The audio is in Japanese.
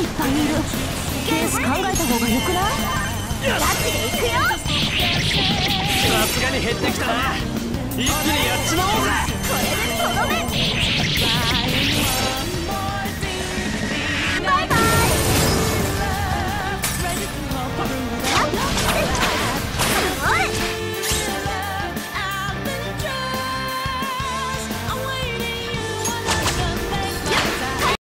いっぱいいる。ケース考えた方がよくない？ガチでいくよ。さすがに減ってきたな。一気に